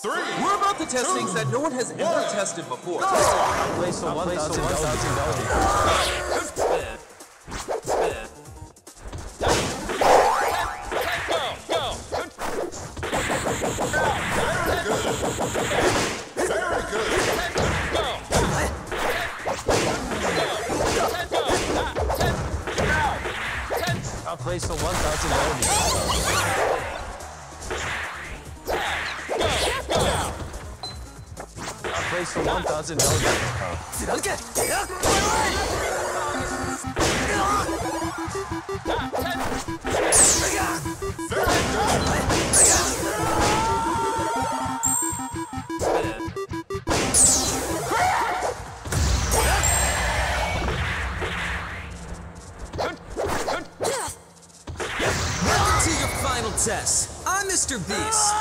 Three. We're about to test two, things that no one has ever tested before. Go. Someplace, someplace, Place for one thousand dollars. I'll place for one test. I'm Mr. Beast.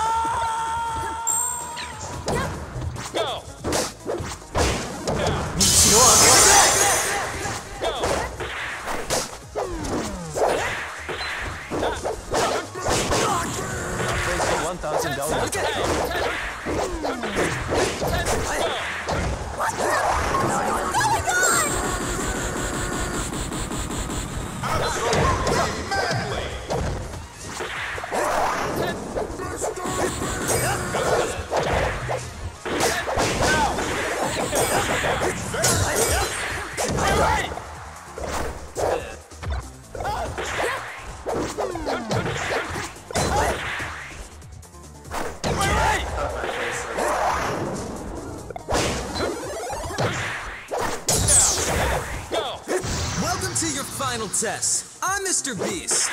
For one thousand dollars. Final test. I'm Mr. Beast.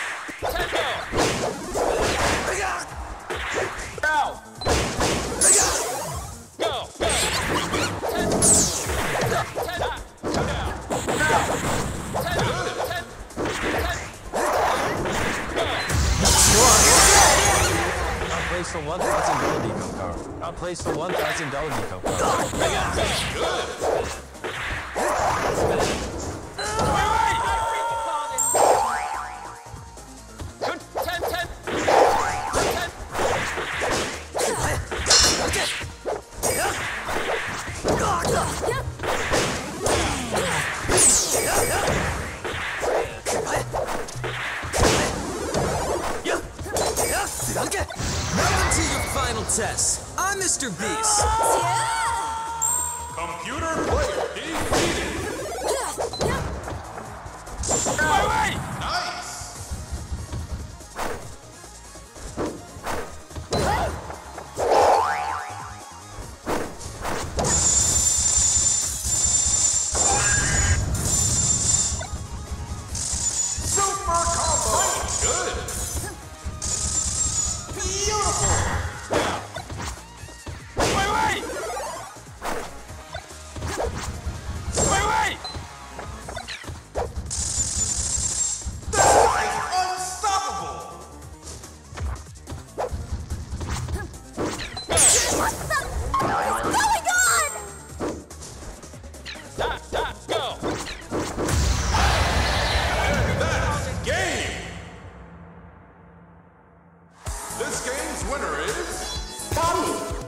I'll place for one thousand dollars. Nico. I'll place for one thousand dollars. Nico. Welcome to your final test. I'm Mr. Beast. Computer player defeated. Nice. Super combo. Good. Beautiful. This game's winner is Pomni.